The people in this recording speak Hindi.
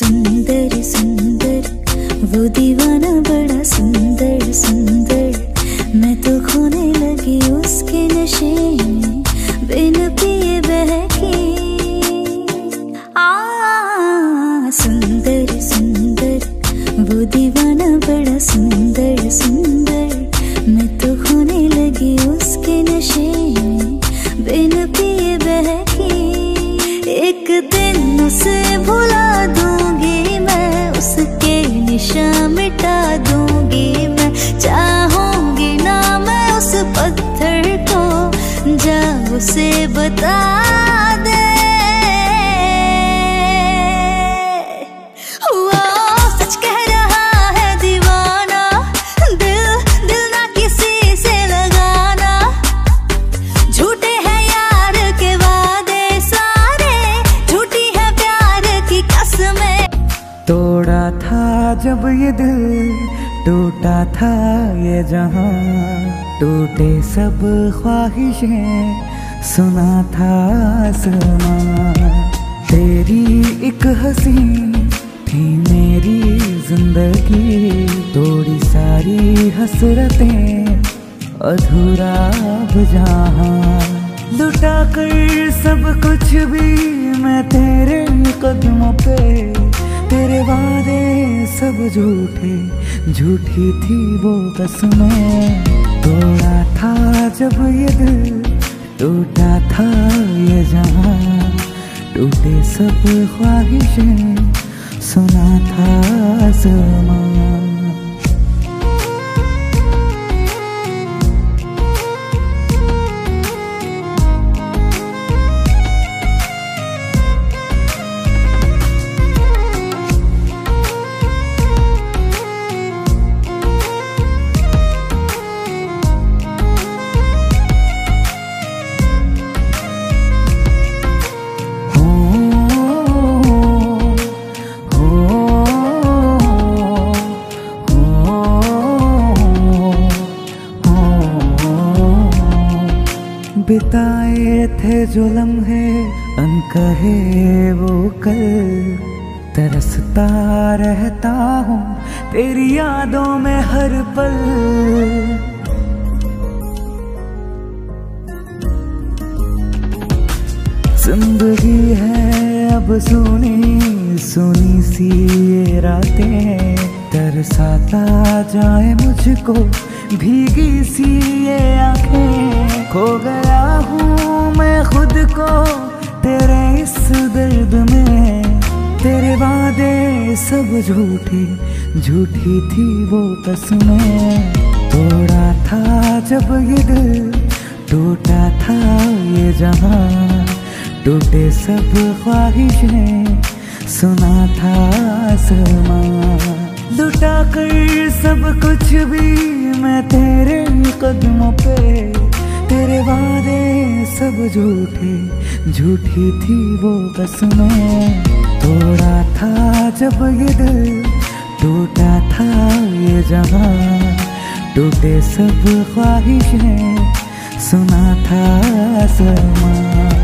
सुंदर सुंदर, वो दीवाना बड़ा सुंदर सुंदर। मैं तो खोने लगी उसके नशे, बिन पिए बहके। आ, सुंदर सुंदर, वो दीवाना बड़ा सुंदर सुंदर। मैं तो खोने लगी उसके नशे, बिन पिए बहके। एक दिन उसे भुला दूँगी उसे बता दे। दिल ना किसी से लगाना। झूठे हैं यार के सारे। झूठी है प्यार की कसमें। तोड़ा था जब ये दिल, टूटा था ये जहाँ। टूटे सब ख्वाहिशें सुना था आसमां। तेरी एक हसी थी मेरी ज़िंदगी। थोड़ी सारी हसरतें अधूरा जहाँ लुटा कर सब कुछ भी मैं तेरे कदमों पे। तेरे वादे सब झूठे, झूठी थी वो कसमें तोड़ा था जब ये दिल टूटा था ये जहाँ टूटे सब ख्वाहिशें सुना था आसमां। बिताए थे जो लम्हे अनकहे वो कल। तरसता रहता हूँ तेरी यादों में हर पल। ज़िंदगी है, अब सुनी सुनी सी ये रातें। तरसाता जाए मुझको, भीगी सी ये आँखें। खो गया हूँ मैं खुद को तेरे इस दर्द में। तेरे वादे सब झूठे, झूठी थी वो कसमें तोड़ा था जब ये दिल, टूटा था ये जहाँ। टूटे सब ख्वाहिशें, सुना था आसमां। लुटा कर सब कुछ भी मैं तेरे कदमों पे तेरे वादे सब झूठे, झूठी थी वो कसमें तोड़ा था जब ये दिल, टूटा था ये जहाँ टूटे सब ख्वाहिशें, सुना था आसमां